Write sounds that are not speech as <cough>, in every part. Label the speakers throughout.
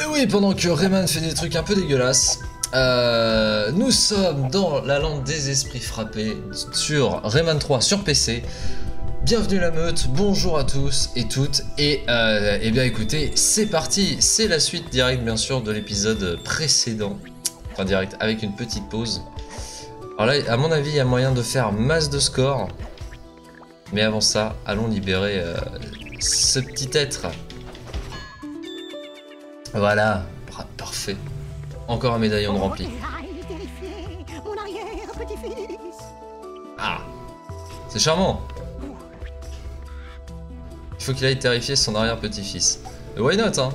Speaker 1: Et oui, pendant que Rayman fait des trucs un peu dégueulasses, euh, nous sommes dans la lande des esprits frappés sur Rayman 3 sur PC. Bienvenue la meute, bonjour à tous et toutes, et euh, eh bien écoutez, c'est parti, c'est la suite directe bien sûr de l'épisode précédent, enfin direct avec une petite pause. Alors là, à mon avis, il y a moyen de faire masse de score, mais avant ça, allons libérer euh, ce petit être. Voilà, parfait. Encore un médaillon de rempli. Ah, c'est charmant. Il faut qu'il aille terrifier son arrière-petit-fils. Why not, hein?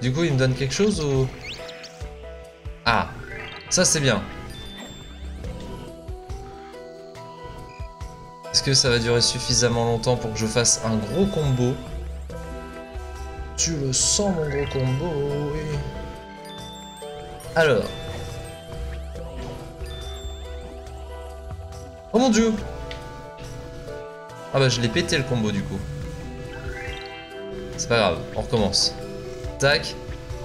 Speaker 1: Du coup, il me donne quelque chose ou... Ah, ça c'est bien. Est-ce que ça va durer suffisamment longtemps pour que je fasse un gros combo? Tu le sens mon gros combo. Alors. Oh mon dieu Ah bah je l'ai pété le combo du coup. C'est pas grave, on recommence. Tac.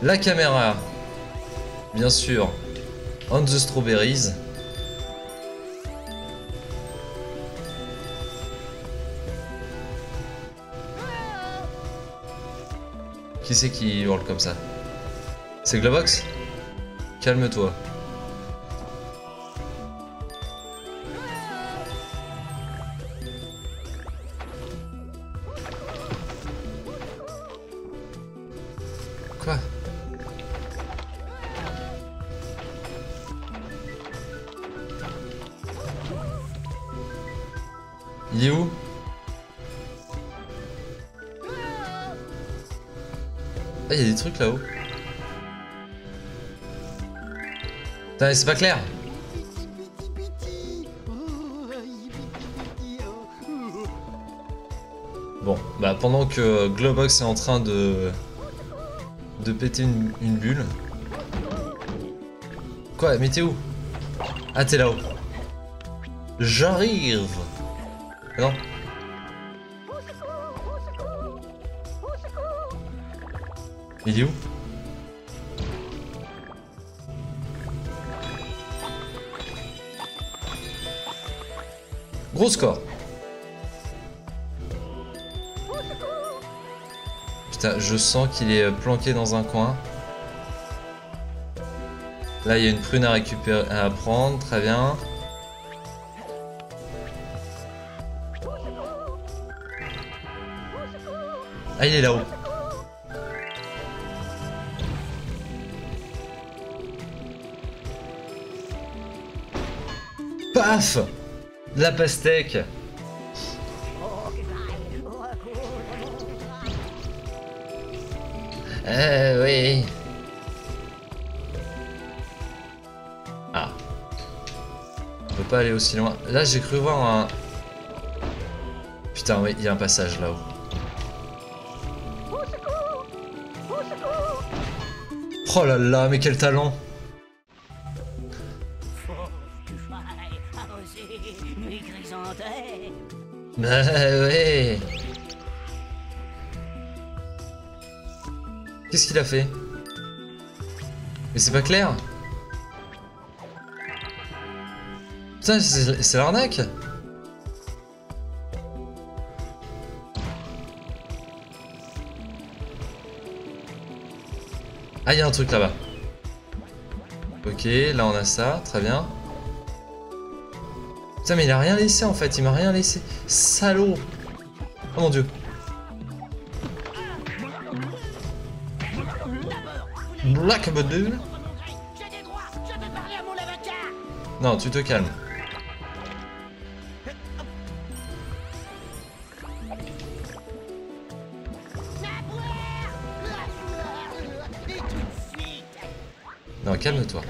Speaker 1: La caméra. Bien sûr. On the strawberries. Qui c'est qui hurle comme ça C'est Globox Calme-toi. Quoi Il où? Ah, il y a des trucs là-haut. Putain, c'est pas clair. Bon, bah pendant que Globox est en train de de péter une, une bulle. Quoi, mais t'es où? Ah, t'es là-haut. J'arrive. Non. Il est où Gros score. Putain, je sens qu'il est planqué dans un coin. Là, il y a une prune à récupérer, à prendre, très bien. Ah, il est là-haut. La pastèque Euh, oui. Ah. On peut pas aller aussi loin. Là, j'ai cru voir un... Putain, oui, il y a un passage là-haut. Oh là là, mais quel talent a fait Mais c'est pas clair c'est l'arnaque Ah, il y a un truc là-bas. Ok, là on a ça, très bien. Putain, mais il a rien laissé en fait, il m'a rien laissé. Salaud Oh mon dieu. Non, tu te calmes. Non, calme-toi.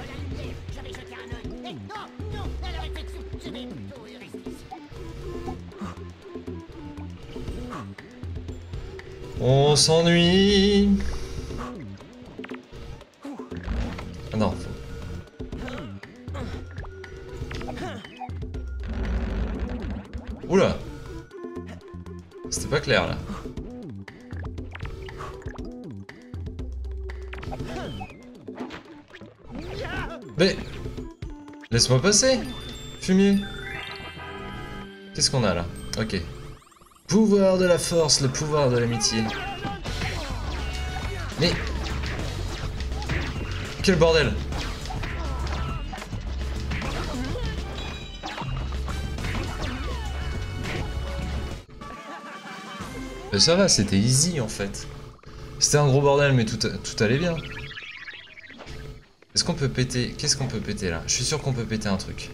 Speaker 1: On s'ennuie. Laisse-moi passer Fumier Qu'est-ce qu'on a là? Ok. Pouvoir de la force, le pouvoir de l'amitié. Mais... Quel bordel Mais ça va, c'était easy en fait. C'était un gros bordel, mais tout allait bien. Qu'on peut péter Qu'est-ce qu'on peut péter là? Je suis sûr qu'on peut péter un truc.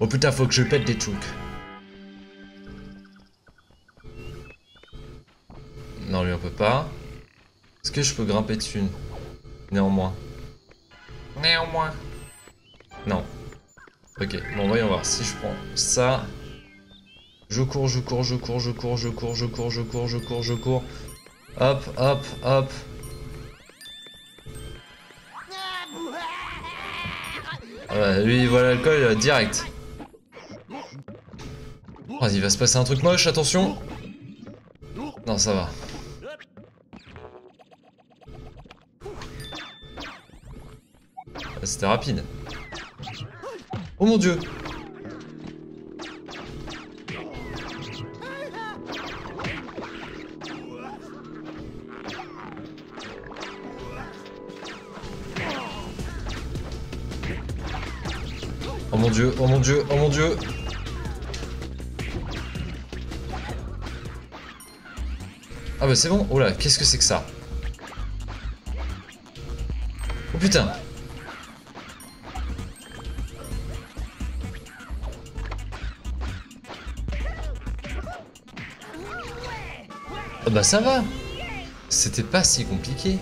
Speaker 1: Oh putain, faut que je pète des trucs. Non, lui on peut pas. Est-ce que je peux grimper dessus? Néanmoins. Néanmoins. Non. Ok, bon voyons voir. Si je prends ça... Je cours, je cours, je cours, je cours, je cours, je cours, je cours, je cours, je cours. Hop, hop, hop. Ah lui, voilà l'alcool direct. Oh, il va se passer un truc moche, attention. Non, ça va. Ah, c'était rapide. Oh mon dieu dieu, oh mon dieu, oh mon dieu. Ah bah c'est bon, oh là, qu'est-ce que c'est que ça? Oh putain! Oh bah ça va! C'était pas si compliqué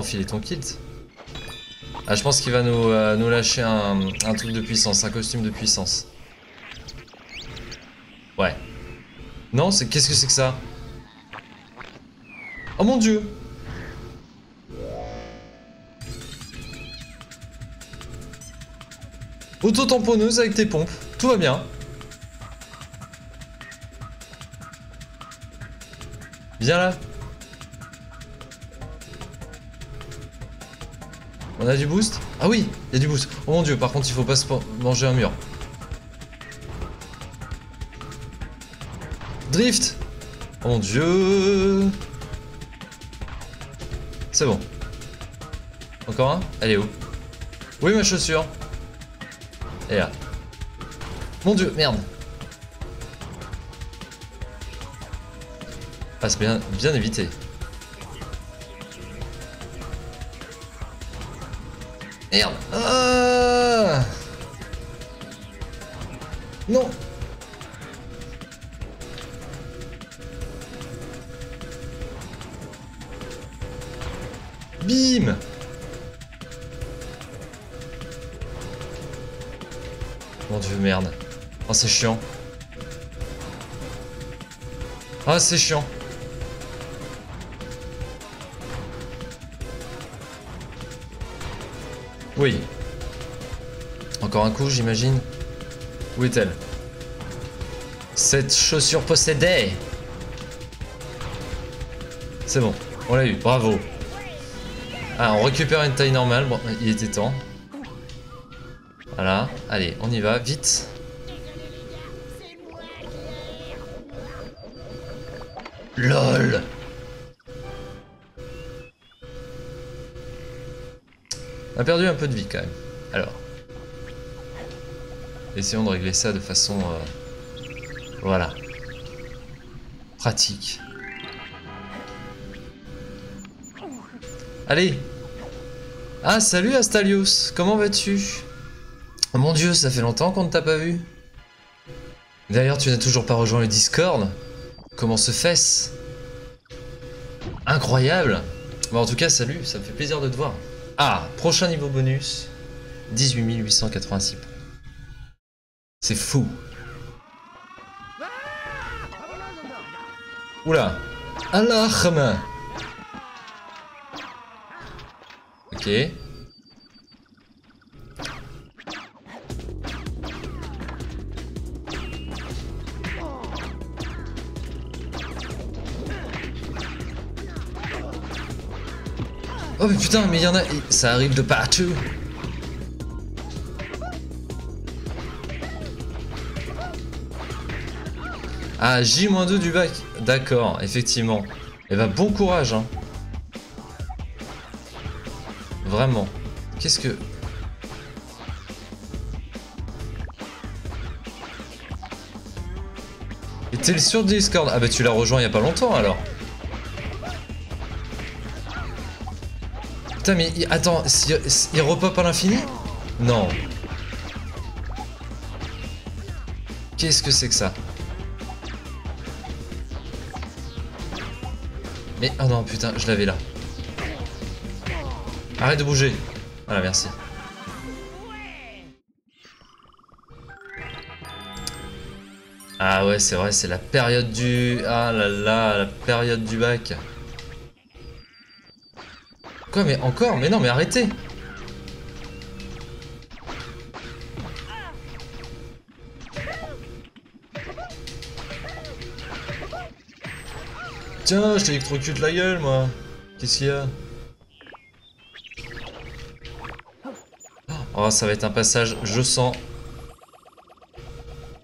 Speaker 1: enfiler ton kilt. Ah je pense qu'il va nous, euh, nous lâcher un, un truc de puissance, un costume de puissance. Ouais. Non, c'est qu'est-ce que c'est que ça? Oh mon dieu Auto-tamponneuse avec tes pompes, tout va bien. Viens là. On a du boost Ah oui, il y a du boost. Oh mon dieu, par contre il faut pas se manger un mur. Drift Oh mon dieu C'est bon. Encore un Elle est où Oui ma chaussure Et là. Mon dieu, merde Ah c'est bien, bien évité. Merde ah Non Bim Mon dieu, merde. Oh, c'est chiant. Ah, c'est chiant. Oui. Encore un coup, j'imagine. Où est-elle? Cette chaussure possédée C'est bon, on l'a eu, bravo. Ah, on récupère une taille normale. Bon, il était temps. Voilà. Allez, on y va. Vite. On a perdu un peu de vie quand même. Alors. Essayons de régler ça de façon... Euh, voilà. Pratique. Allez Ah, salut Astalios, comment vas-tu? Oh, Mon dieu, ça fait longtemps qu'on ne t'a pas vu. D'ailleurs, tu n'as toujours pas rejoint le Discord Comment se fait-ce? Incroyable Bon, en tout cas, salut, ça me fait plaisir de te voir. Ah, prochain niveau bonus, 18 886 points. C'est fou. Oula. Alarme. Ok. Oh putain, mais il y en a... Ça arrive de partout. Ah, J-2 du bac. D'accord, effectivement. Eh ben, bon courage, hein. Vraiment. Qu'est-ce que... Et t'es sur Discord Ah bah tu l'as rejoint il y a pas longtemps alors. Mais attends, il repop à l'infini Non. Qu'est-ce que c'est que ça Mais, oh non, putain, je l'avais là. Arrête de bouger. Voilà, merci. Ah ouais, c'est vrai, c'est la période du... Ah là là, la période du bac. Quoi, mais encore Mais non, mais arrêtez Tiens, je t'électrocute la gueule, moi. Qu'est-ce qu'il y a Oh, ça va être un passage, je sens.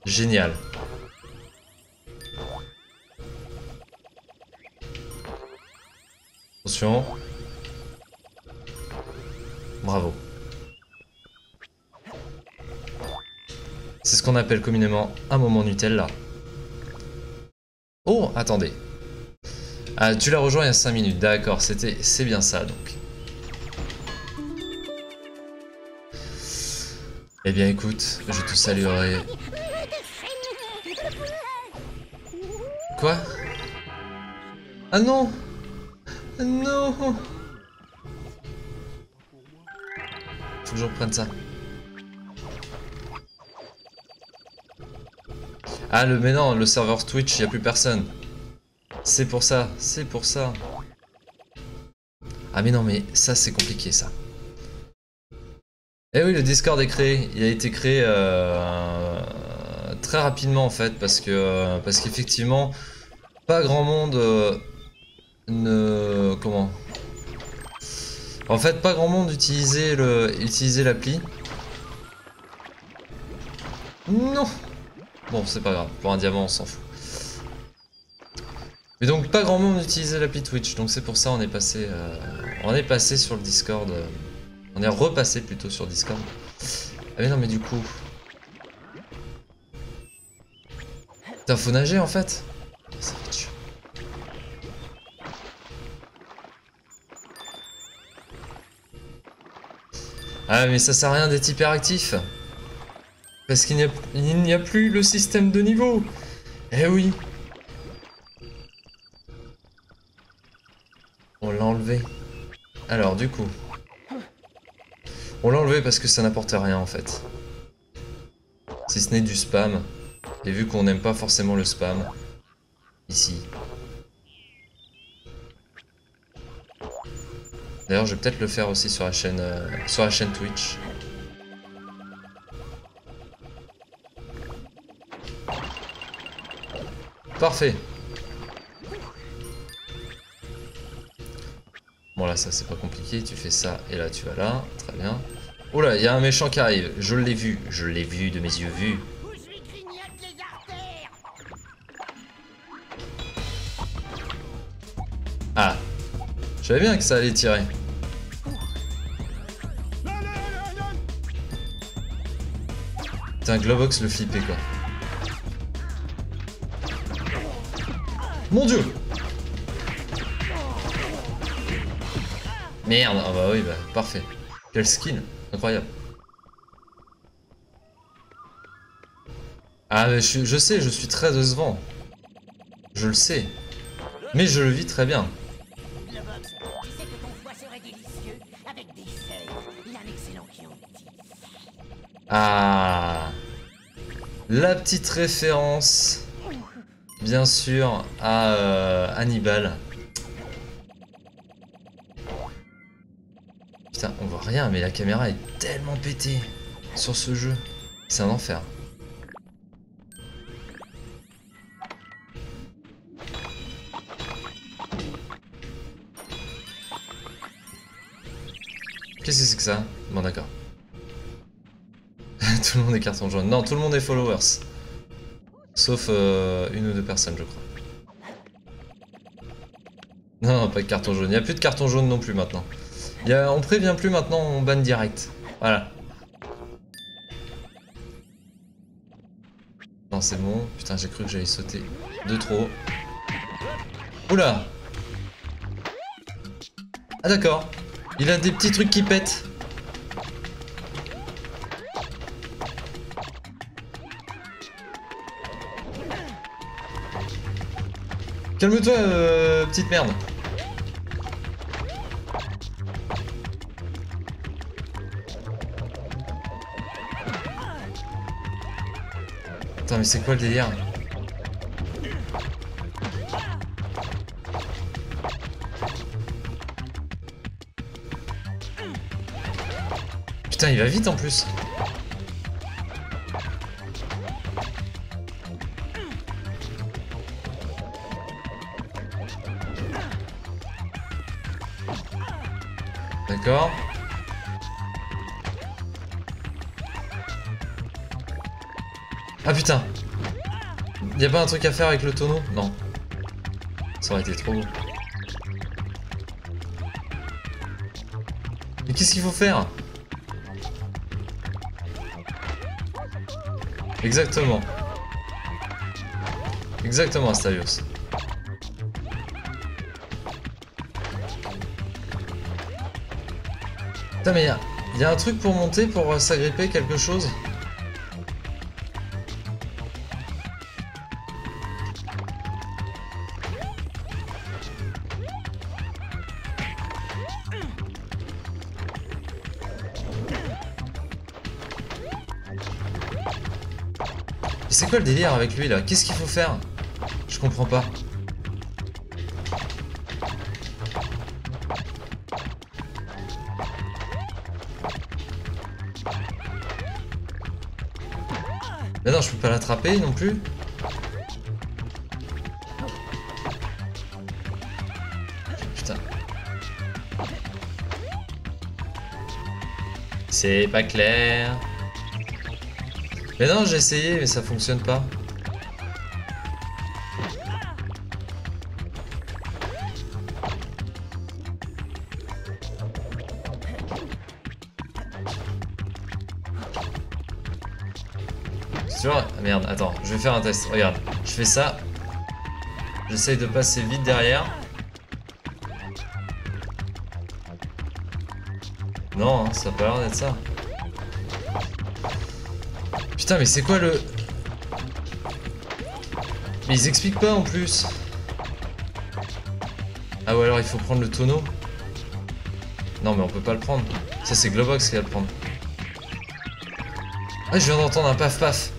Speaker 1: Génial. Attention. Qu'on appelle communément un moment Nutella. Oh, attendez. Ah, tu l'as rejoint il y a 5 minutes, d'accord, c'était, c'est bien ça donc. Eh bien écoute, je te saluerai. Quoi? Ah non ah Non Faut que je reprenne ça. Ah le mais non, le serveur Twitch, il n'y a plus personne. C'est pour ça, c'est pour ça. Ah mais non, mais ça c'est compliqué ça. Eh oui, le Discord est créé. Il a été créé euh, très rapidement en fait parce que parce qu'effectivement pas grand monde euh, ne comment? En fait, pas grand monde utilisait le utilisait l'appli. Non. Bon, c'est pas grave. Pour un diamant, on s'en fout. Mais donc pas grand monde utilisait l'appli Twitch, donc c'est pour ça on est passé, euh, on est passé sur le Discord, euh, on est repassé plutôt sur Discord. Ah mais non mais du coup, Putain, faut nager en fait Ah mais ça sert à rien d'être hyperactif Parce qu'il n'y a, plus le système de niveau Eh oui On l'a enlevé. Alors, du coup... On l'a enlevé parce que ça n'apporte rien, en fait. Si ce n'est du spam. Et vu qu'on n'aime pas forcément le spam, ici. D'ailleurs, je vais peut-être le faire aussi sur la chaîne, euh, sur la chaîne Twitch. Parfait. Bon là ça c'est pas compliqué, tu fais ça et là tu vas là, très bien. Oh là, il y a un méchant qui arrive, je l'ai vu, je l'ai vu de mes yeux vus. Ah, je savais bien que ça allait tirer. Putain, Globox le flippait quoi. Mon dieu Merde, ah bah oui, bah parfait. Quel skin, incroyable. Ah mais je, je sais, je suis très décevant. Je le sais. Mais je le vis très bien. Ah La petite référence bien sûr, à euh, Hannibal. Putain, on voit rien, mais la caméra est tellement pétée sur ce jeu. C'est un enfer. Qu'est-ce que c'est que ça? Bon d'accord. <laughs> tout le monde est carton jaune. Non, tout le monde est followers. Sauf euh, une ou deux personnes, je crois. Non, pas de carton jaune. Il n'y a plus de carton jaune non plus maintenant. Y a, on prévient plus maintenant, on banne direct. Voilà. Non, c'est bon. Putain, j'ai cru que j'allais sauter de trop. Oula Ah d'accord. Il a des petits trucs qui pètent. Calme-toi, euh, petite merde. Attends, mais c'est quoi le délire Putain, il va vite en plus. Un truc à faire avec le tonneau Non. Ça aurait été trop beau. Mais qu'est-ce qu'il faut faire? Exactement. Exactement, Astarios. Putain, mais y'a y a un truc pour monter, pour s'agripper, quelque chose? C'est quoi le délire avec lui là Qu'est-ce qu'il faut faire Je comprends pas. Mais non, je peux pas l'attraper non plus. Putain. C'est pas clair. Mais non, j'ai essayé, mais ça fonctionne pas. Tu vois ah, Merde, attends, je vais faire un test. Regarde, je fais ça. J'essaye de passer vite derrière. Non, hein, ça a pas l'air d'être ça. Putain, mais c'est quoi le... Mais ils expliquent pas en plus. Ah ouais, alors il faut prendre le tonneau Non, mais on peut pas le prendre. Ça, c'est Globox qui va le prendre. Ah, je viens d'entendre un paf paf.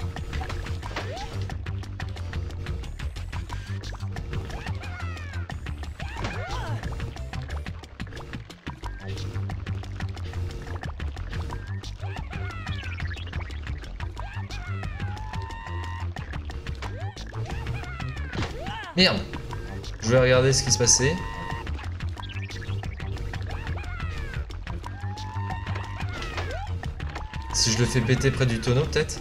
Speaker 1: Ce qui se passait. Si je le fais péter près du tonneau, peut-être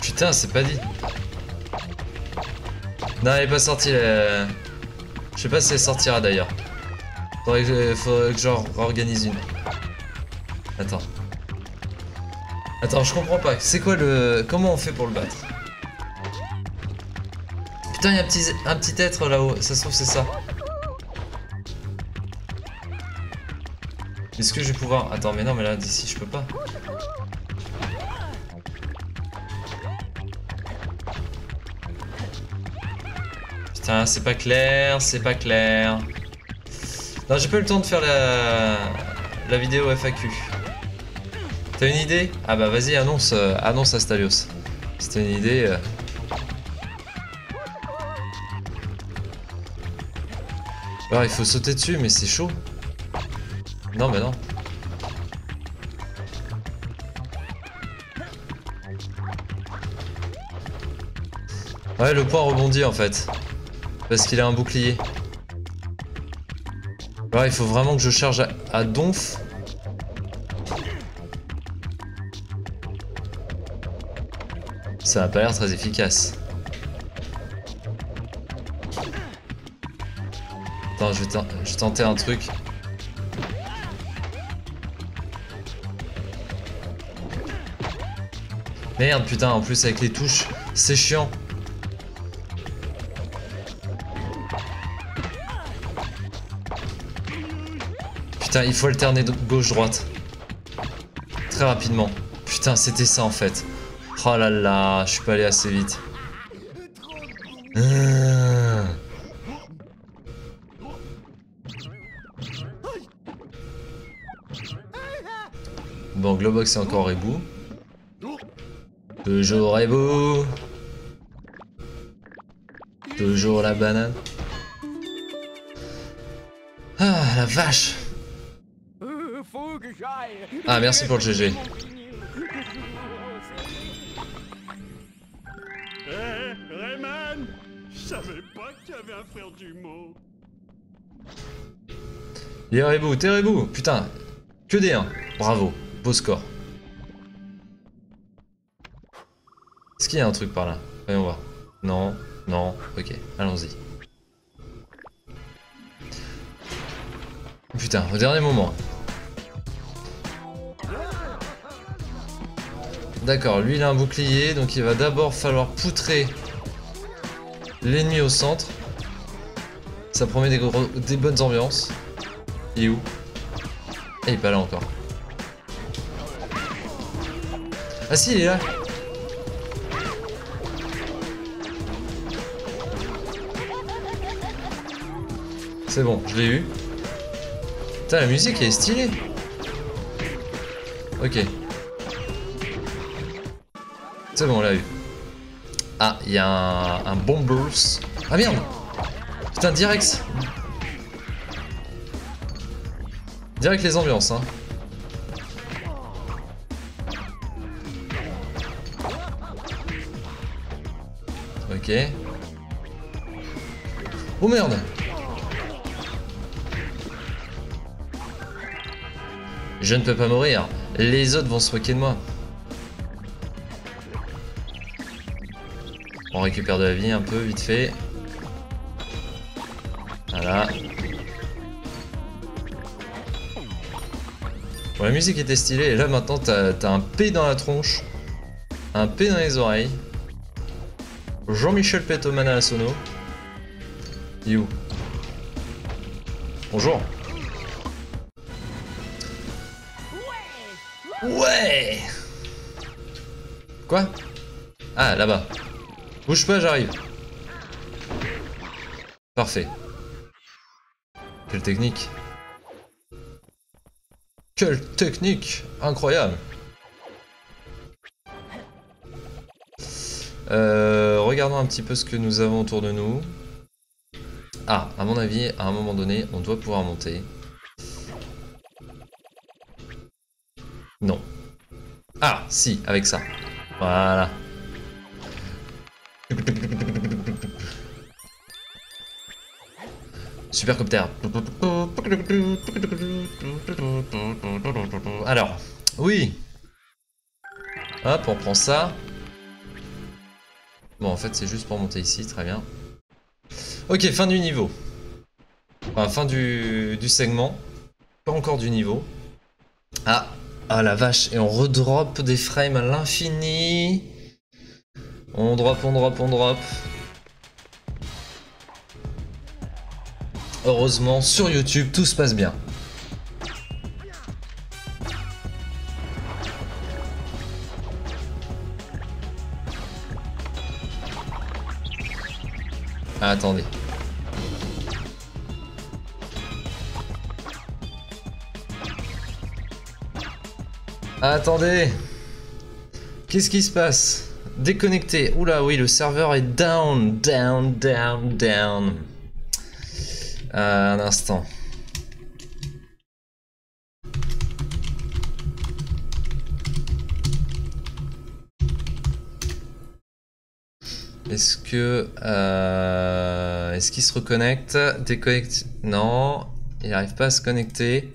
Speaker 1: Putain, c'est pas dit. Non, elle est pas sortie. Je sais pas si elle sortira d'ailleurs. Faudrait que, faudrait que j'en une. Attends. Attends, je comprends pas. C'est quoi le... Comment on fait pour le battre? Putain, il y a un petit, un petit être là-haut. Ça se trouve, c'est ça. Est-ce que je vais pouvoir... Attends, mais non, mais là, d'ici, je peux pas. Putain, c'est pas clair, c'est pas clair. Non, j'ai pas eu le temps de faire la, la vidéo FAQ. T'as une idée? Ah bah vas-y, annonce, euh, annonce à Stalios. T'as une idée... euh. Alors, il faut sauter dessus, mais c'est chaud. Non, mais non. Ouais, le point rebondit en fait. Parce qu'il a un bouclier. Ouais, il faut vraiment que je charge à donf. Ça a pas l'air très efficace. Attends, je vais, tenter un truc. Merde, putain, en plus avec les touches, c'est chiant. Putain, il faut alterner gauche-droite. Très rapidement. Putain, c'était ça en fait. Oh là là, je suis pas allé assez vite. Ah. Bon, Globox c'est encore Rebou. Toujours Rebou. Toujours la banane. Ah, la vache. Ah, merci pour le GG. Yeah, Rebou, t'es Rebou. Putain, que des 1. Bravo, beau score. Est-ce qu'il y a un truc par là? Voyons voir. Non, non, ok, allons-y. Putain, au dernier moment. D'accord, lui il a un bouclier, donc il va d'abord falloir poutrer l'ennemi au centre. Ça promet des bonnes ambiances. Il est où? Ah, il est pas là encore. Ah si, il est là C'est bon, je l'ai eu. Putain, la musique elle est stylée. Ok. C'est bon, on l'a eu. Ah, il y a un, un Bombers. Ah merde Putain, direct Direct les ambiances, hein. Ok. Oh merde Je ne peux pas mourir. Les autres vont se moquer de moi. On récupère de la vie un peu, vite fait. La musique était stylée, et là maintenant t'as t'as un P dans la tronche, un P dans les oreilles. Jean-Michel Pétoman à la sono. Où Bonjour. Ouais Quoi? Ah, là-bas. Bouge pas, j'arrive. Parfait. Quelle technique. Quelle technique Incroyable Euh, regardons un petit peu ce que nous avons autour de nous. Ah, à mon avis, à un moment donné, on doit pouvoir monter. Non. Ah, si, avec ça. Voilà. Supercopter. Alors, oui. Hop, on prend ça. Bon, en fait, c'est juste pour monter ici, très bien. Ok, fin du niveau. Enfin, fin du, segment. Pas encore du niveau. Ah, ah la vache, et on redrop des frames à l'infini. On drop, on drop, on drop. Heureusement, sur YouTube, tout se passe bien. Ah, attendez. Ah, attendez Qu'est-ce qui se passe? Déconnecté. Oula, oui, le serveur est down, down, down, down. Un instant. Est-ce que... Euh, Est-ce qu'il se reconnecte Déconnecte... Non, il n'arrive pas à se connecter.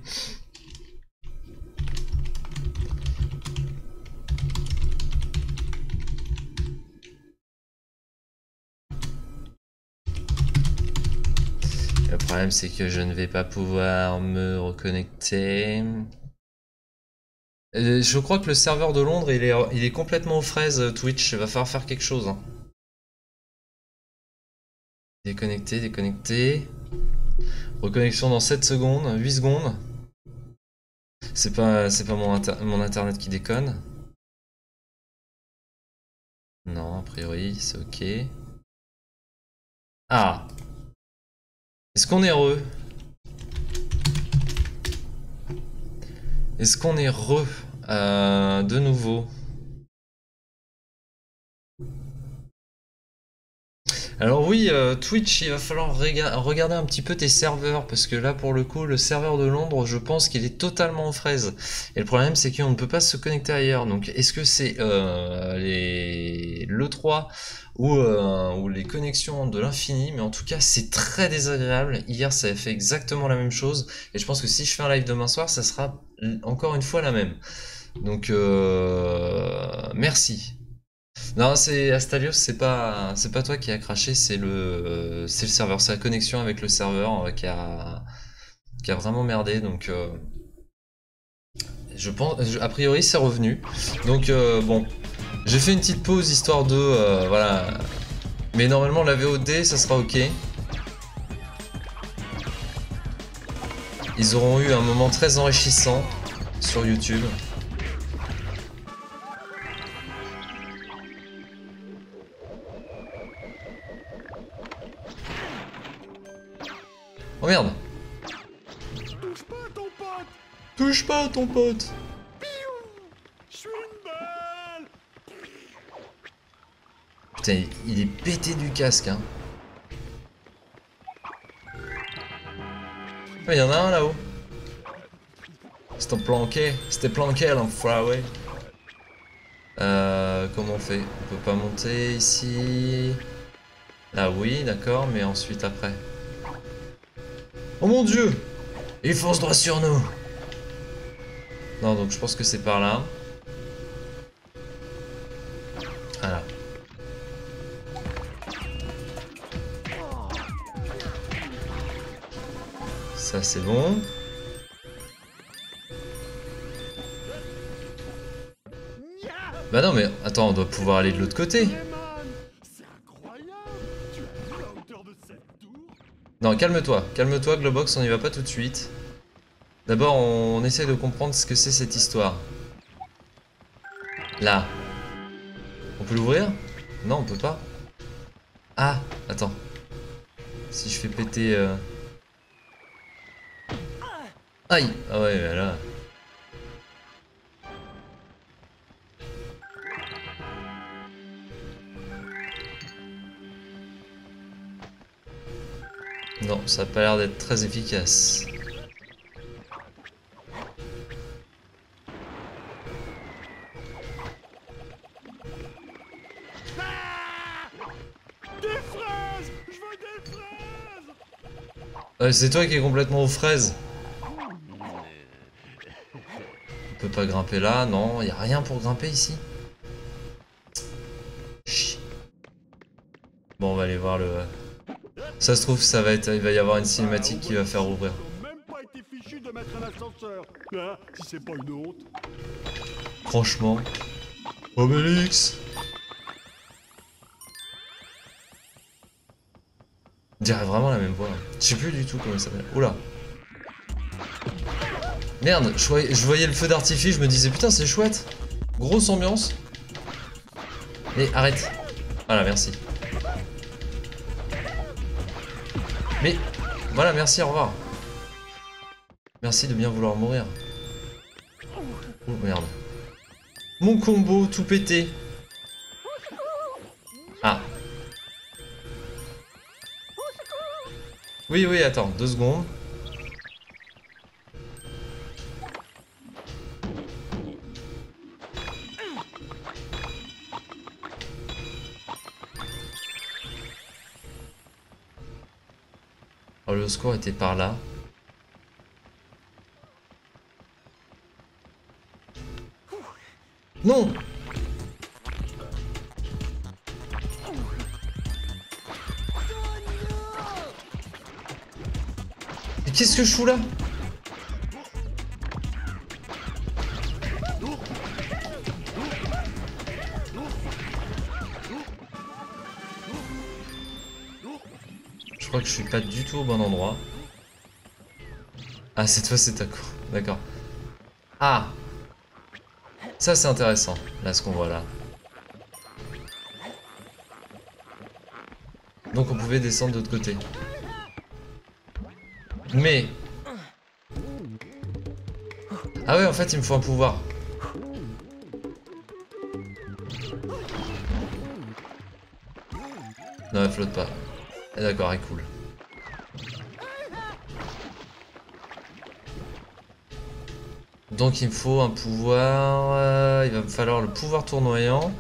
Speaker 1: Problème c'est que je ne vais pas pouvoir me reconnecter. Euh, Je crois que le serveur de Londres il est, il est complètement aux fraises Twitch, il va falloir faire quelque chose. hein. Déconnecter, déconnecter. Reconnexion dans 7 secondes, 8 secondes. C'est pas, c'est pas mon, mon internet qui déconne. Non, a priori, c'est ok. Ah Est-ce qu'on est heureux? Est-ce qu'on est heureux euh, de nouveau? Alors oui, euh, Twitch, il va falloir rega- regarder un petit peu tes serveurs, parce que là, pour le coup, le serveur de Londres, je pense qu'il est totalement en fraise. Et le problème, c'est qu'on ne peut pas se connecter ailleurs. Donc, est-ce que c'est euh, les l'E3 ou, euh, ou les connexions de l'infini? Mais en tout cas, c'est très désagréable. Hier, ça a fait exactement la même chose. Et je pense que si je fais un live demain soir, ça sera encore une fois la même. Donc, euh, merci. Non, c'est Astalios, c'est pas c'est pas toi qui a craché, c'est le c'est le serveur, c'est la connexion avec le serveur euh, qui a qui a vraiment merdé donc euh, je pense a priori c'est revenu. Donc euh, bon, j'ai fait une petite pause histoire de voilà. Mais normalement la VOD ça sera OK. Ils auront eu un moment très enrichissant sur YouTube. Oh merde
Speaker 2: Touche pas à ton pote
Speaker 1: Touche pas à ton pote
Speaker 2: Je suis une balle
Speaker 1: Putain, il est pété du casque, hein. Il y en a un là-haut. C'était planqué, c'était planqué l'enfoiré. Euh, comment on fait? On peut pas monter ici. Là oui, d'accord, mais ensuite après. Oh mon dieu Il fonce droit sur nous Non, donc je pense que c'est par là. Voilà. Ça c'est bon. Bah non mais attends, on doit pouvoir aller de l'autre côté. Calme-toi, calme-toi Globox, on y va pas tout de suite. D'abord, on essaie de comprendre ce que c'est cette histoire. Là. On peut l'ouvrir? Non, on peut pas. Ah, attends. Si je fais péter... euh, Aïe Ah ouais, là... Non, ça a pas l'air d'être très efficace. Euh, c'est toi qui es complètement aux fraises. On peut pas grimper là, non, y a rien pour grimper ici. Bon, on va aller voir le. Ça se trouve, ça va être, il va y avoir une cinématique qui va faire ouvrir.
Speaker 2: Hein
Speaker 1: Franchement. Obélix On dirait vraiment la même voix. Je sais plus du tout comment il s'appelle. Oula. Merde, je voyais, je voyais le feu d'artifice, je me disais putain c'est chouette. Grosse ambiance. Mais arrête. Voilà, merci. Voilà, merci, au revoir. Merci de bien vouloir mourir. Oh merde. Mon combo tout pété. Ah. Oui, oui, attends, deux secondes. Score était par là. Non qu'est-ce que je fous là? Que je suis pas du tout au bon endroit. Ah, cette fois c'est d'accord. D'accord. Ah Ça c'est intéressant, là ce qu'on voit là. Donc on pouvait descendre de l'autre côté. Mais... Ah ouais, en fait, il me faut un pouvoir. Non, elle flotte pas. Ah, D'accord, elle coule. Donc il me faut un pouvoir... euh, il va me falloir le pouvoir tournoyant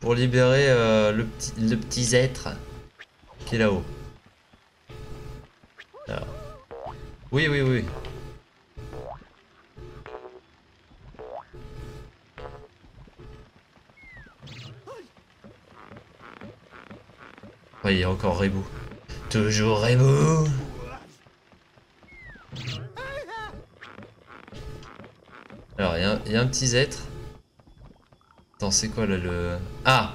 Speaker 1: pour libérer euh, le, petit, le petit être qui est là-haut. Oui, oui, oui. Oui, il y a encore Rebou. Toujours Rebou Alors, il y, a un- petit être. Attends, c'est quoi là le... Ah,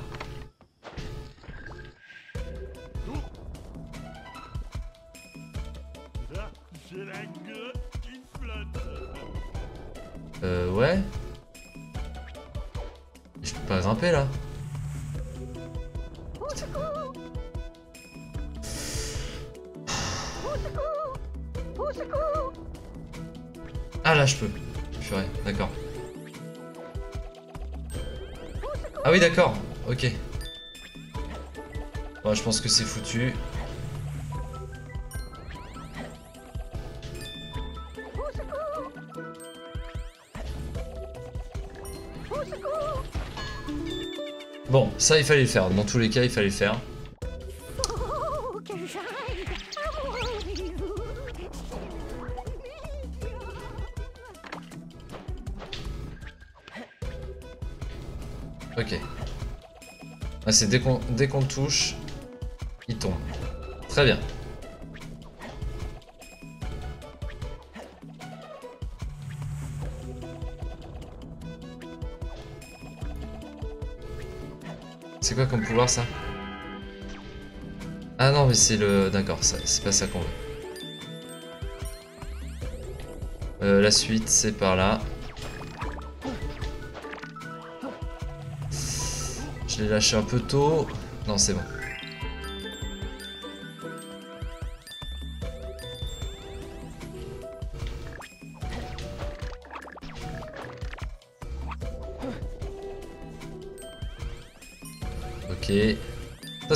Speaker 1: ça il fallait le faire. Dans tous les cas, il fallait le faire. Ok. Ah, c'est dès qu'on le touche, il tombe. Très bien. C'est quoi comme pouvoir ça Ah non mais c'est le... D'accord, c'est pas ça qu'on veut. Euh, la suite c'est par là. Je l'ai lâché un peu tôt. Non, c'est bon.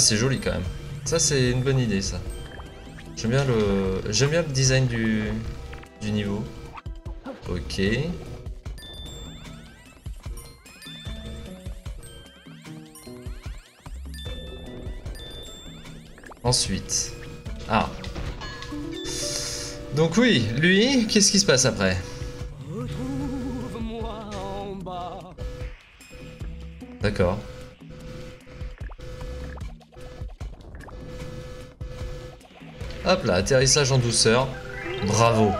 Speaker 1: C'est joli quand même. Ça, c'est une bonne idée, ça. J'aime bien le... J'aime bien le design du... du niveau. Ok. Ensuite. Ah. Donc oui, lui, qu'est-ce qui se passe après? Atterrissage en douceur. Bravo.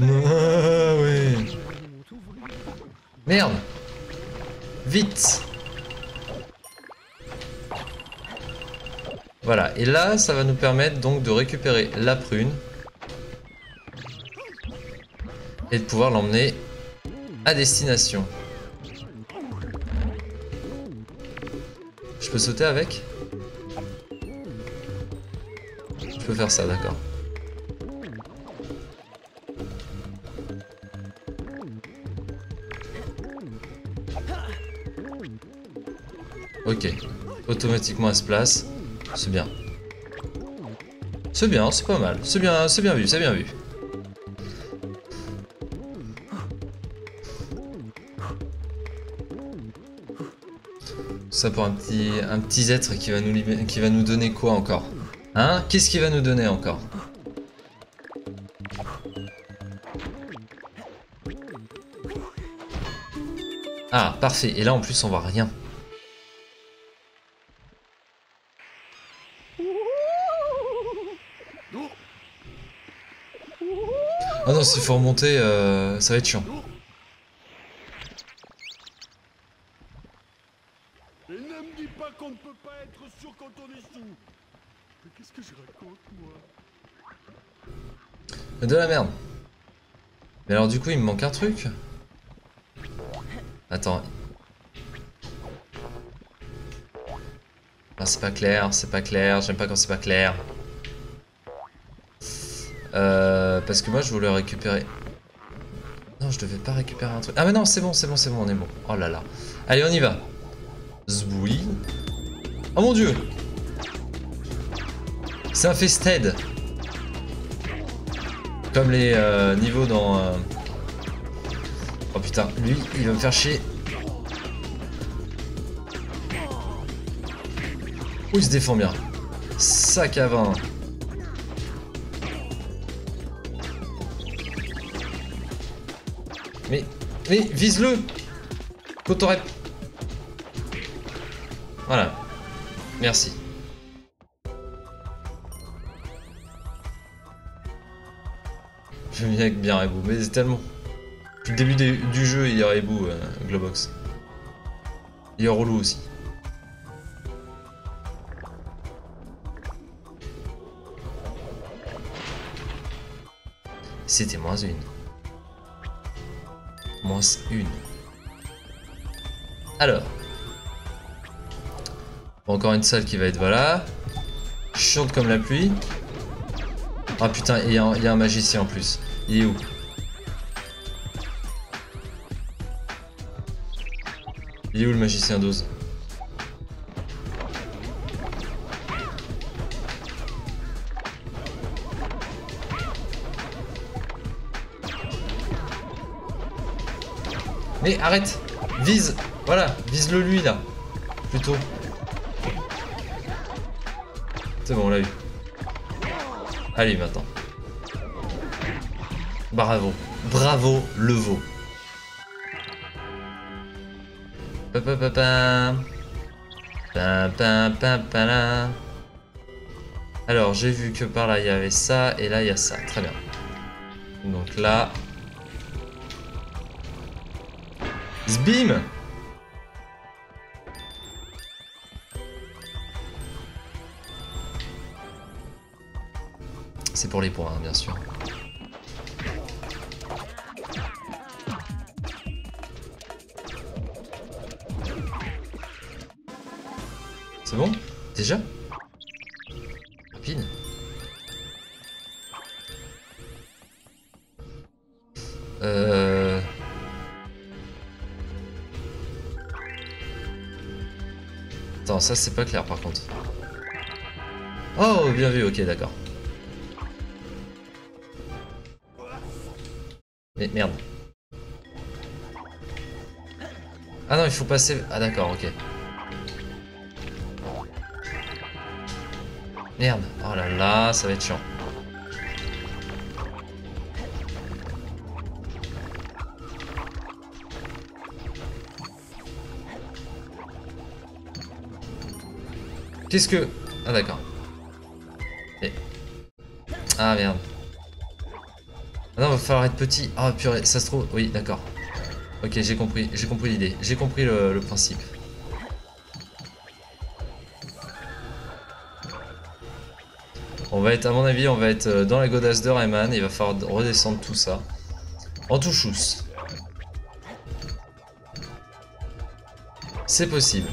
Speaker 1: Ah. Merde. Vite. Voilà, et là, ça va nous permettre donc de récupérer la prune. Et de pouvoir l'emmener à destination. Je peux sauter avec Je peux faire ça, d'accord. Ok. Automatiquement, elle se place. C'est bien. C'est bien, c'est pas mal. C'est bien, c'est bien vu, c'est bien vu. Ça pour un petit, un petit être qui va nous, qui va nous donner quoi encore? Hein? Qu'est-ce qu'il va nous donner encore? Ah, parfait. Et là, en plus, on voit rien. Ah non, s'il faut remonter, euh, ça va être chiant.
Speaker 2: Et ne me dis pas qu'on ne peut pas être sûr quand on échoue. Mais qu'est-ce que je raconte, moi
Speaker 1: De la merde. Mais alors, du coup, il me manque un truc. Attends. Ah, c'est pas clair, c'est pas clair, j'aime pas quand c'est pas clair. Euh, parce que moi je voulais récupérer. Non, je devais pas récupérer un truc. Ah, mais non, c'est bon, c'est bon, c'est bon, on est bon. Oh là là. Allez, on y va. Zboui. Oh mon dieu! C'est un fested. Comme les euh, niveaux dans. euh, Oh putain, lui, il va me faire chier. Oh, il se défend bien. Sac à vin. Mais, mais, vise-le Cotorep. Voilà. Merci. Viens avec bien Rebou, mais c'est tellement. Depuis le début du jeu, il y a Rebou, euh, Globox. Il y a Relou aussi. C'était moins une. Moins une. Alors. Encore une salle qui va être voilà. Chiante comme la pluie. Ah putain, il y a un magicien en plus. Il est où? Il est où le magicien d'Oz? Mais arrête Vise Voilà, vise-le lui là. Plutôt. C'est bon, on l'a eu. Allez maintenant. Bravo. Bravo le veau. Alors j'ai vu que par là il y avait ça et là il y a ça. Très bien. Donc là. Zbim C'est pour les points, hein, bien sûr. Déjà Rapide Euh... Attends, ça c'est pas clair par contre. Oh, bien vu, ok, d'accord. Mais merde. Ah non, il faut passer... Ah d'accord, ok. Merde. Oh là là, ça va être chiant. Qu'est-ce que... Ah d'accord. Ah merde. Ah non, va falloir être petit. Ah purée, ça se trouve... Oui, d'accord. Ok, j'ai compris. J'ai compris l'idée. J'ai compris le principe. Va être, à mon avis, on va être euh, dans la godasse de Rayman. Il va falloir redescendre tout ça. En tout chousse. C'est possible.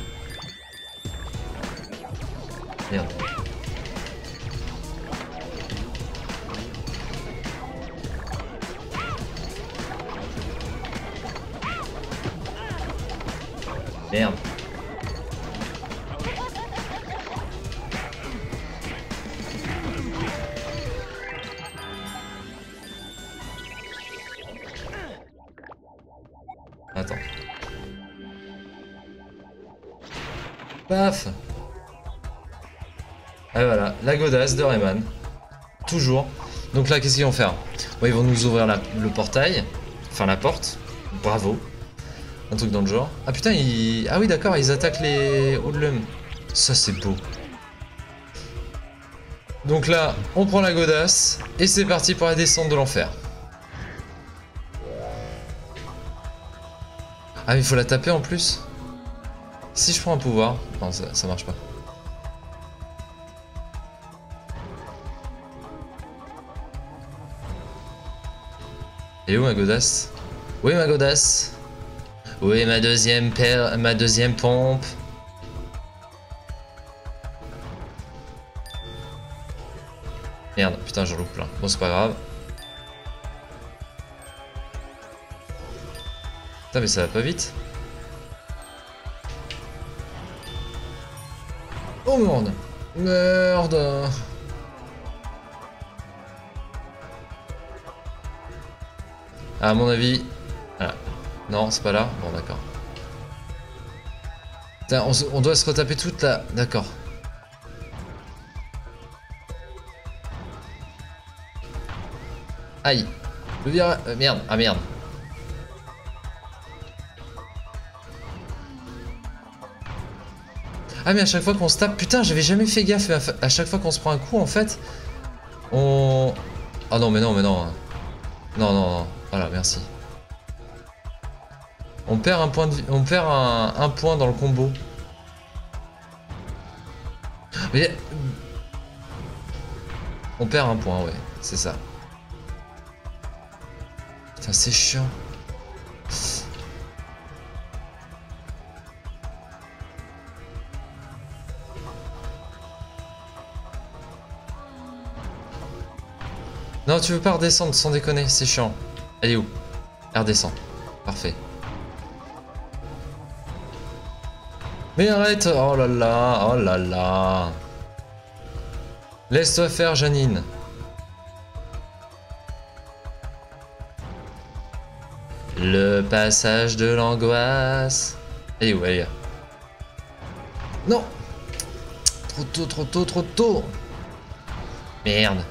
Speaker 1: De Rayman. Toujours. Donc là, qu'est-ce qu'ils vont faire Bon, ils vont nous ouvrir la- le portail. Enfin, la porte. Bravo. Un truc dans le genre. Ah putain, ils... Ah oui, d'accord, ils attaquent les hoodlums. Ça, c'est beau. Donc là, on prend la godasse. Et c'est parti pour la descente de l'enfer. Ah, mais il faut la taper en plus Si je prends un pouvoir... Ça marche pas. Et où ma godasse? Oui ma godasse? Oui ma deuxième paire, ma deuxième pompe? Merde, putain j'en loupe plein. Bon c'est pas grave. Putain mais ça va pas vite. Oh merde Merde À mon avis... Voilà. Non, c'est pas là Bon, d'accord. On, doit se retaper toute la... D'accord. Aïe. Le euh, merde. Ah, merde. Ah mais à chaque fois qu'on se tape, putain j'avais jamais fait gaffe, à chaque fois qu'on se prend un coup en fait, on... Ah non mais non mais non. Non non non, voilà merci. On perd un point on perd un point dans le combo. Mais... On perd un point ouais, c'est ça. Putain c'est chiant. Non, tu veux pas redescendre sans déconner, c'est chiant. Elle est où? Elle redescend. Parfait. Mais arrête Oh là là Oh là là Laisse-toi faire, Janine. Le passage de l'angoisse. Elle où Elle. Non Trop tôt, trop tôt, trop tôt Merde.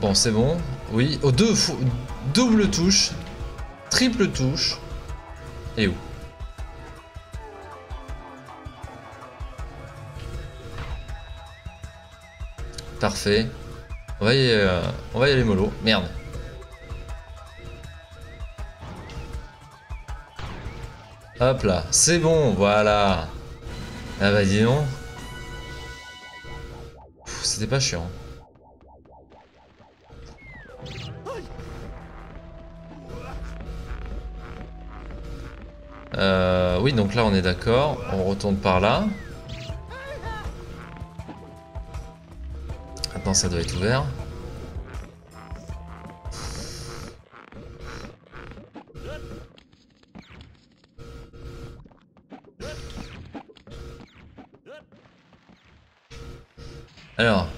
Speaker 1: Bon, c'est bon. Oui, oh, deux double touche, triple touche. Et où? Parfait. On va y, euh, on va y aller mollo. Merde. Hop là, c'est bon, voilà. Ah bah dis. Pff, C'était pas chiant. Oui, donc là on est d'accord. On retourne par là. Maintenant ça doit être ouvert. Alors,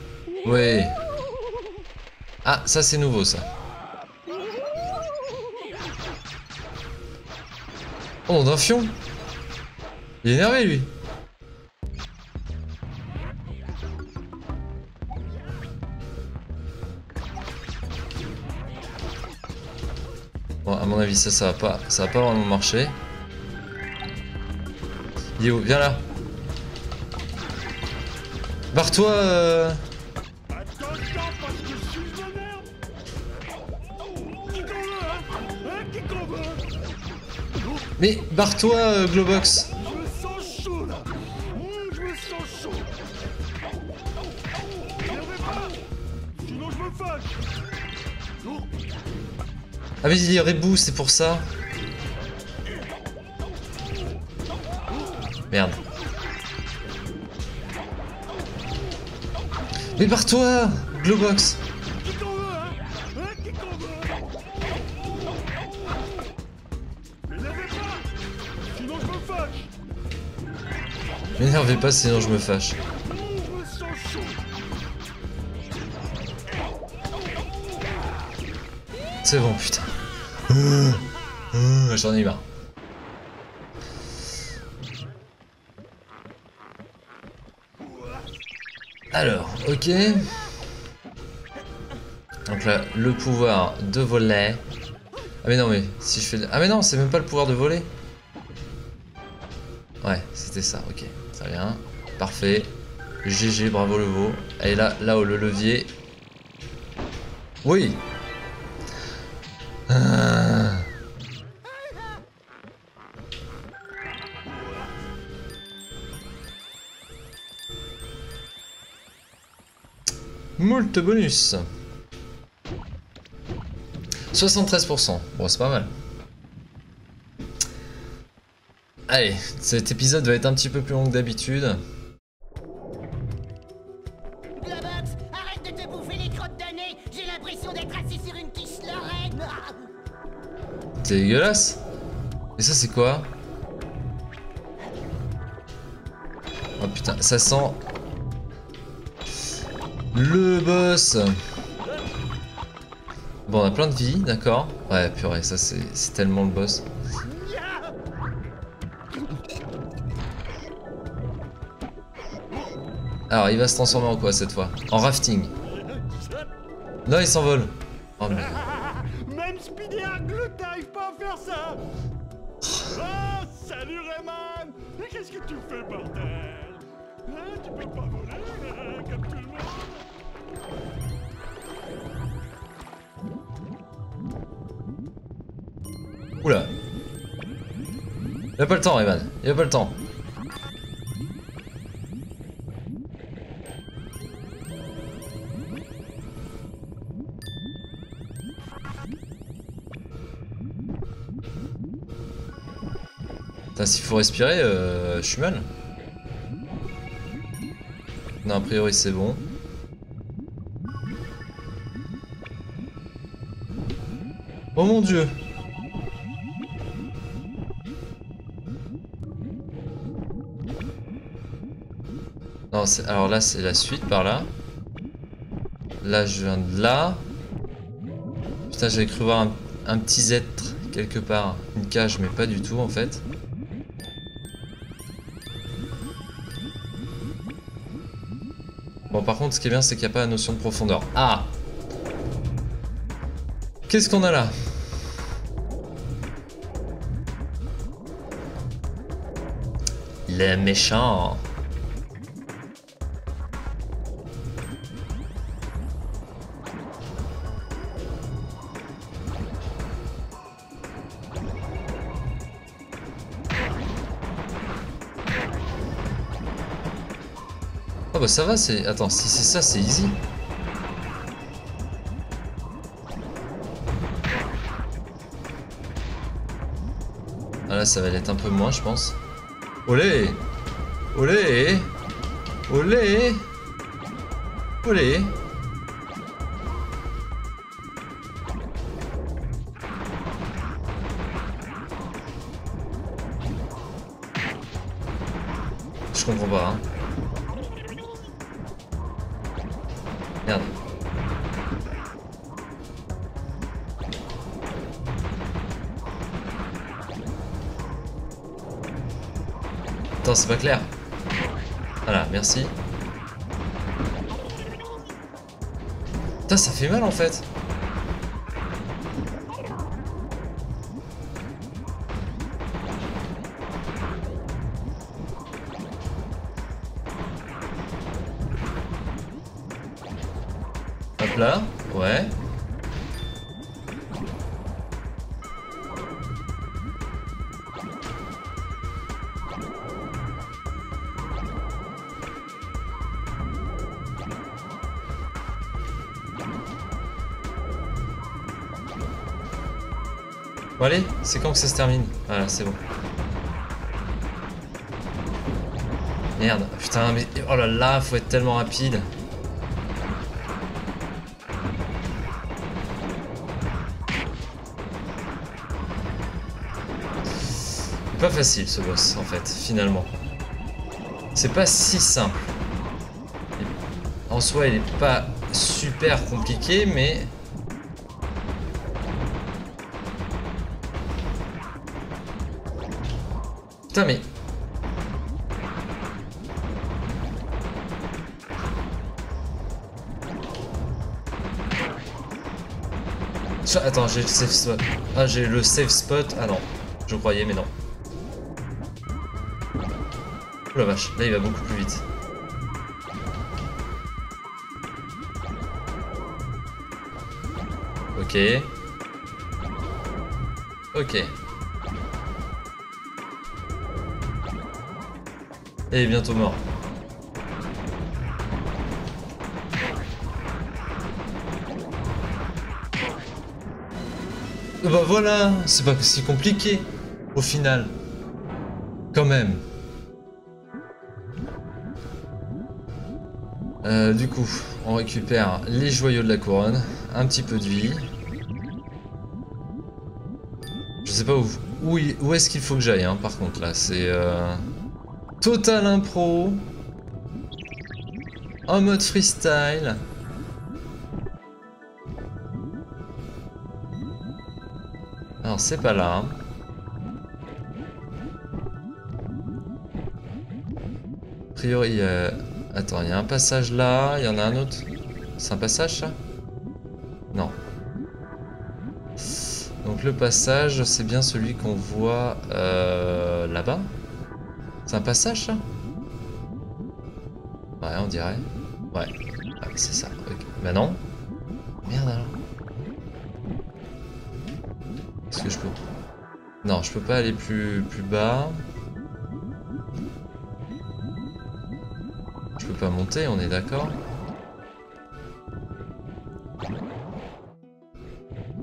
Speaker 1: oui. Ah, ça c'est nouveau ça. Oh, d'un fion Il est énervé lui Bon, à mon avis, ça, ça va pas, ça va pas vraiment marcher. Yo, viens là. Barre-toi. euh, Mais barre-toi, euh, Globox. Ah mais il est rebou, c'est pour ça. Merde. Mais Globox.
Speaker 2: Je me fâche
Speaker 1: M'énervez pas, sinon je me fâche. C'est bon, putain. Euh, J'en ai marre. Alors, ok. Donc là, le pouvoir de voler. Ah mais non, mais si je fais... Ah mais non, c'est même pas le pouvoir de voler. Ouais, c'était ça, ok. Très bien. Parfait. GG, bravo le veau. Et là, là-haut, le levier. Oui Bonus 73%, bon c'est pas mal. Allez, cet épisode va être un petit peu plus long que d'habitude. C'est dégueulasse. Et ça c'est quoi? Oh putain, ça sent... Le boss Bon, on a plein de vie, d'accord. Ouais, purée, ça c'est tellement le boss. Alors, il va se transformer en quoi cette fois? En rafting. Non, il s'envole. Oh merde.
Speaker 2: Même Speedy Arglut n'arrive pas à faire ça Oh, salut Rayman qu'est-ce que tu fais, bordel? Hein, Tu peux pas voler, hein, comme tout le monde
Speaker 1: Oula. Il a pas le temps, Evan. Il a pas le temps. Putain, s'il faut respirer, euh, je suis mal. Non, a priori c'est bon. Oh mon dieu Alors là, c'est la suite par là. Là, je viens de là. Putain, j'avais cru voir un, un petit être quelque part. Une cage, mais pas du tout en fait. Bon, par contre, ce qui est bien, c'est qu'il n'y a pas la notion de profondeur. Ah Qu'est-ce qu'on a là? Le méchant. Ça va, c'est... Attends, si c'est ça, c'est easy. Ah là, ça va l'être un peu moins, je pense. Olé Olé Olé Olé Je comprends pas, hein. Attends, c'est pas clair. Voilà, merci. Putain, ça fait mal en fait. C'est quand que ça se termine Voilà, c'est bon. Merde, putain, mais oh là là, faut être tellement rapide. Pas facile ce boss en fait, finalement. C'est pas si simple. En soi, il est pas super compliqué, mais Mais. Attends, j'ai le safe spot. Ah, j'ai le safe spot. Ah non, je croyais, mais non. Oh la vache, là il va beaucoup plus vite. Ok. Ok. Et bientôt mort. Bah voilà, c'est pas si compliqué au final. Quand même. Euh, du coup, on récupère les joyaux de la couronne, un petit peu de vie. Je sais pas où, où est-ce qu'il faut que j'aille, hein, par contre là, c'est euh, total impro, en mode freestyle. Alors c'est pas là. A priori, euh, attends, il y a un passage là, il y en a un autre. C'est un passage ça? Non. Donc le passage, c'est bien celui qu'on voit euh, là-bas C'est un passage ça? Ouais, on dirait. Ouais, Ouais, c'est ça. Bah non. Merde alors. Est-ce que je peux... Non, je peux pas aller plus, plus bas. Je peux pas monter, on est d'accord?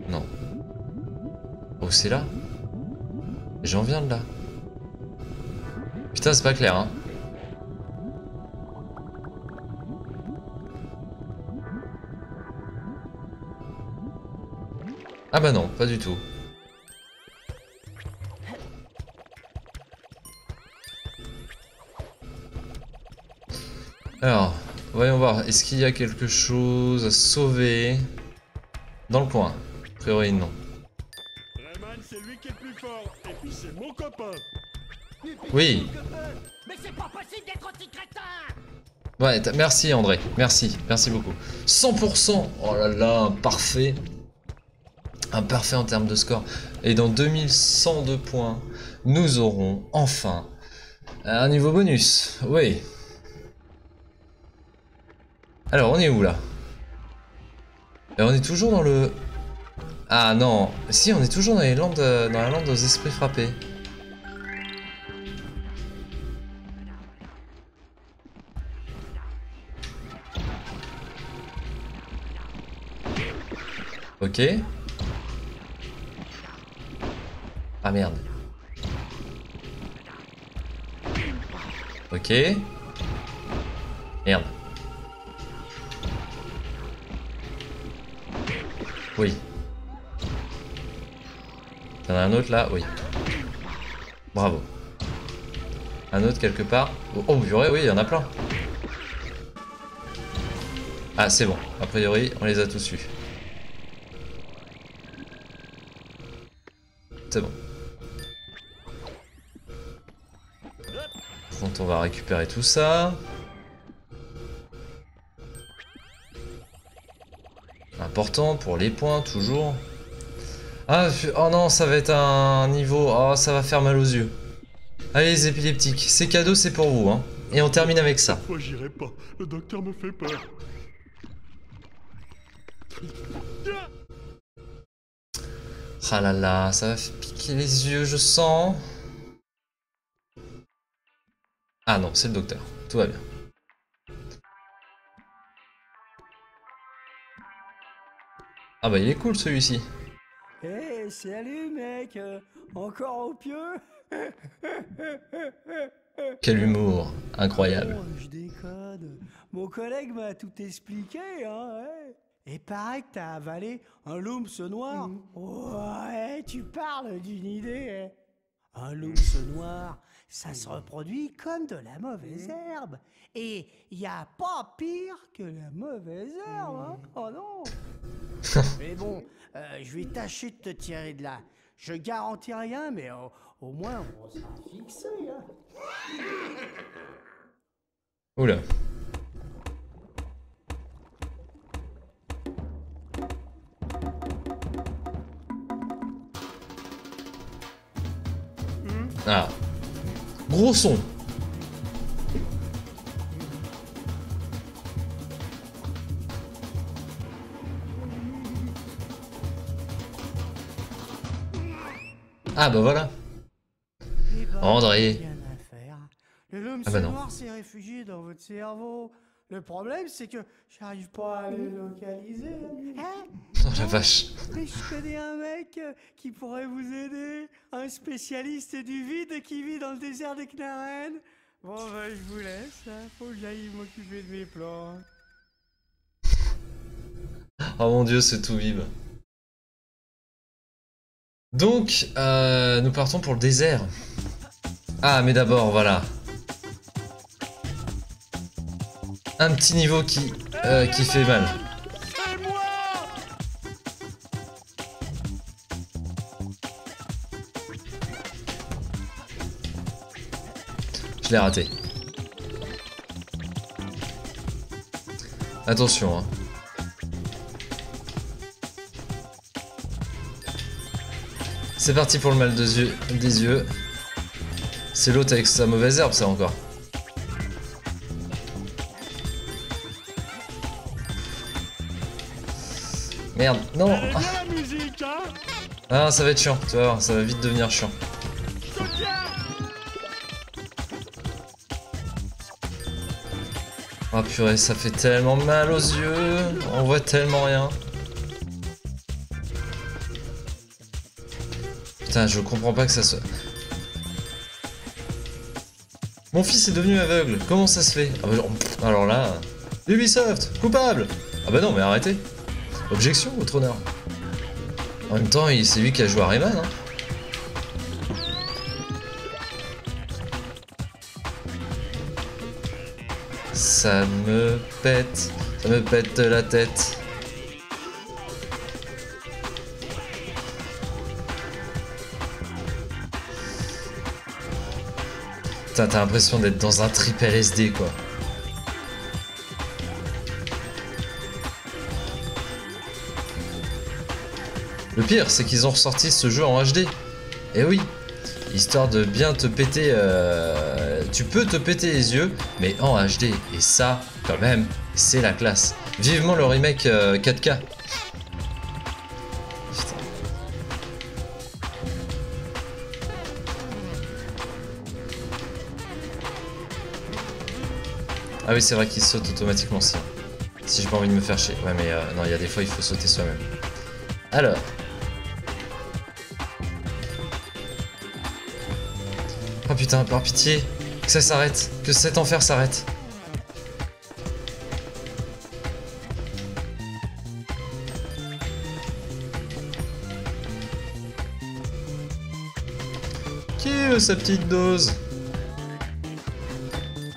Speaker 1: Non. Oh, c'est là J'en viens de là. Putain, c'est pas clair, hein. Ah bah non, pas du tout. Alors, voyons voir, est-ce qu'il y a quelque chose à sauver dans le coin? A priori non.
Speaker 2: Rayman, c'est lui qui est le plus fort. Et puis c'est mon copain.
Speaker 1: Oui,
Speaker 3: Mais c'est pas possible d'être aussi crétin
Speaker 1: ouais, merci André, merci, merci beaucoup. 100% Oh là là, parfait Un parfait en termes de score. Et dans 2102 points, nous aurons enfin un niveau bonus. Oui. Alors, on est où là? Et on est toujours dans le... Ah non, si, on est toujours dans, les landes, dans la lande aux esprits frappés. Ok. Ah merde. Ok. Merde. Oui. T'en as un autre là? Oui. Bravo. Un autre quelque part? Oh, oh purée, oui, il y en a plein. Ah, c'est bon. A priori, on les a tous eus. C'est bon. Contre, on va récupérer tout ça. Important pour les points, toujours. Ah, oh non, ça va être un niveau... Oh, ça va faire mal aux yeux. Allez, les épileptiques, c'est cadeau, c'est pour vous. Hein. Et on termine avec ça.
Speaker 2: Moi, j'irai pas? Le docteur me fait peur.
Speaker 1: Ah là là, ça va les yeux, je sens. Ah non, c'est le docteur. Tout va bien. Ah bah il est cool celui-ci.
Speaker 4: Hé, salut mec Encore au pieu?
Speaker 1: Quel humour incroyable.
Speaker 4: Oh, je déconne. Mon collègue m'a tout expliqué, hein, ouais. Et paraît que t'as avalé un lumps noir. Ouais, tu parles d'une idée, hein. Un lumps noir, ça se reproduit comme de la mauvaise herbe. Et y a pas pire que la mauvaise herbe, hein. Oh non <laughs> Mais bon, euh, je vais tâcher de te tirer de là. Je garantis rien, mais au, au moins on sera fixé. Hein.
Speaker 1: Oula. Ah. Gros son. Ah bah voilà. André.
Speaker 4: Rien à faire. Le l'homme
Speaker 1: Ah bah non.
Speaker 4: Le problème, c'est que j'arrive pas à le localiser. Hein?
Speaker 1: Oh la vache.
Speaker 4: Mais je connais un mec euh, qui pourrait vous aider. Un spécialiste du vide qui vit dans le désert des Knarren. Bon, bah, je vous laisse. hein. Faut que j'aille m'occuper de mes plans.
Speaker 1: Oh mon dieu, c'est tout vive. Donc, euh, nous partons pour le désert. Ah, mais d'abord, voilà. Un petit niveau qui, euh, qui fait mal. Je l'ai raté. Attention, hein. C'est parti pour le mal. Des yeux. C'est l'autre avec sa mauvaise herbe, ça encore. Merde, non.
Speaker 2: Hein.
Speaker 1: Ah, ça va être chiant, tu vas voir, ça va vite devenir chiant. Oh purée, ça fait tellement mal aux yeux, on voit tellement rien. Putain, je comprends pas que ça soit... Mon fils est devenu aveugle, comment ça se fait? Ah bah, Alors là... Ubisoft, coupable. Ah bah non, mais arrêtez Objection, votre honneur. En même temps, c'est lui qui a joué à Rayman, hein. Ça me pète, ça me pète la tête. T'as l'impression d'être dans un trip LSD quoi. Le pire, c'est qu'ils ont ressorti ce jeu en HD. Eh oui, histoire de bien te péter. euh, Tu peux te péter les yeux, mais en HD. Et ça, quand même, c'est la classe. Vivement le remake euh, 4K. Putain. Ah oui, c'est vrai qu'il saute automatiquement si. Si j'ai pas envie de me faire chier. Ouais, mais euh, non, il y a des fois, il faut sauter soi-même. Alors. Oh putain, par pitié, que ça s'arrête, que cet enfer s'arrête. Qui veut sa petite dose?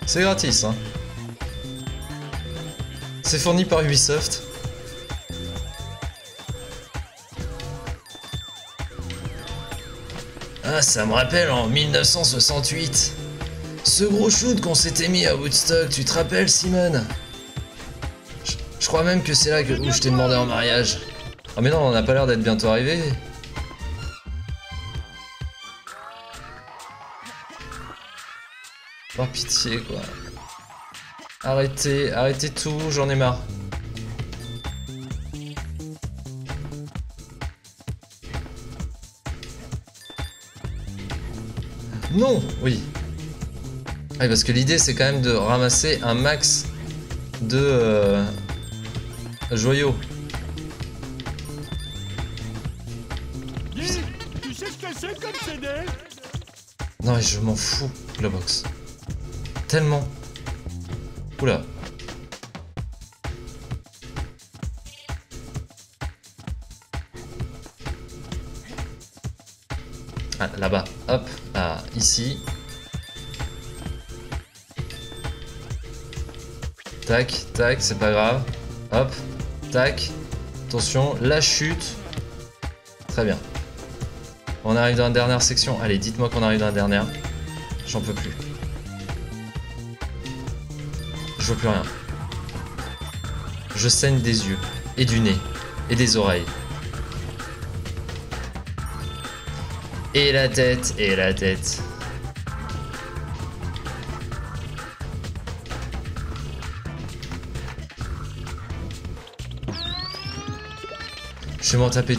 Speaker 1: C'est gratis, hein. C'est fourni par Ubisoft. Ah, ça me rappelle en 1968. Ce gros shoot qu'on s'était mis à Woodstock, tu te rappelles, Simone? Je, crois même que c'est là que, où je t'ai demandé en mariage. Ah, mais non, on n'a pas l'air d'être bientôt arrivé. Par pitié, quoi. Arrêtez, arrêtez tout, j'en ai marre. Non Oui. Oui, parce que l'idée c'est quand même de ramasser un max de euh, joyaux.
Speaker 2: Dis, tu sais ce que c'est comme CD
Speaker 1: Non mais je m'en fous, la box. Tellement. Oula. Ah, là-bas. Hop. Ici. Tac, tac, c'est pas grave. Hop. Tac. Attention, la chute. Très bien. On arrive dans la dernière section. Allez, dites-moi qu'on arrive dans la dernière. J'en peux plus. Je vois plus rien. Je saigne des yeux, et du nez, et des oreilles. Et la tête, et la tête. Je vais m'en taper.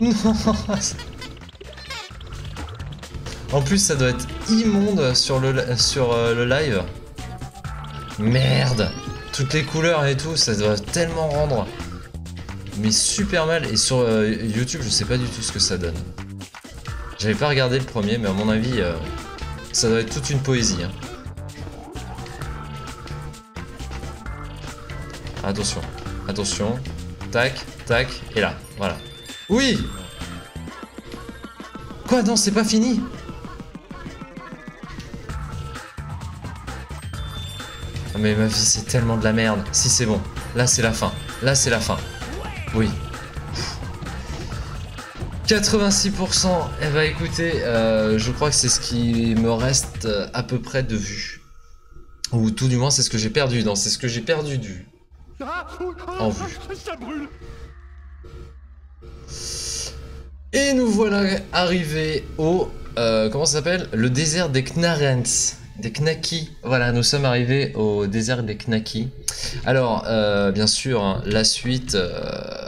Speaker 1: Non <laughs> En plus, ça doit être immonde sur le, sur, euh, le live. Merde Toutes les couleurs et tout, ça doit tellement rendre. Mais super mal. Et sur euh, YouTube, je sais pas du tout ce que ça donne. J'avais pas regardé le premier, mais à mon avis, euh, ça doit être toute une poésie. hein. Attention, attention. Tac, tac, et là, voilà. Oui Quoi? Non, c'est pas fini Ah, Mais ma vie, c'est tellement de la merde. Si, c'est bon. Là, c'est la fin. Là, c'est la fin. Oui. 86%. Eh bah écoutez, euh, je crois que c'est ce qui me reste euh, à peu près de vue. Ou tout du moins, c'est ce que j'ai perdu. Non, c'est ce que j'ai perdu de vue.
Speaker 2: Ah, oh, oh,
Speaker 1: En vue.
Speaker 2: Brûle
Speaker 1: Et nous voilà arrivés au... euh, comment ça s'appelle? Le désert des Knarens. Des Knaki. Voilà, nous sommes arrivés au désert des Knaki. Alors, euh, bien sûr, hein, la suite euh,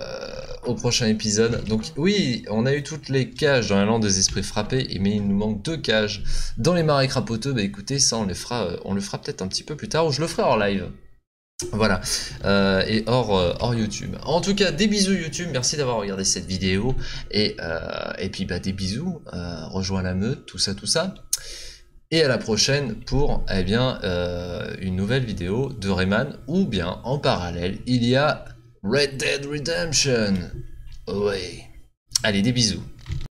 Speaker 1: au prochain épisode. Donc oui, on a eu toutes les cages dans la lande des esprits frappés, mais il nous manque deux cages dans les marais crapoteux. Bah écoutez, ça on, euh, on le fera peut-être un petit peu plus tard, ou je le ferai hors live. Voilà, Euh, et hors, euh, hors YouTube. En tout cas, des bisous YouTube, merci d'avoir regardé cette vidéo. Et, et puis bah, des bisous, rejoins la meute, tout ça, tout ça. Et à la prochaine pour eh bien, une nouvelle vidéo de Rayman, ou bien en parallèle, il y a Red Dead Redemption. Ouais. Allez, des bisous.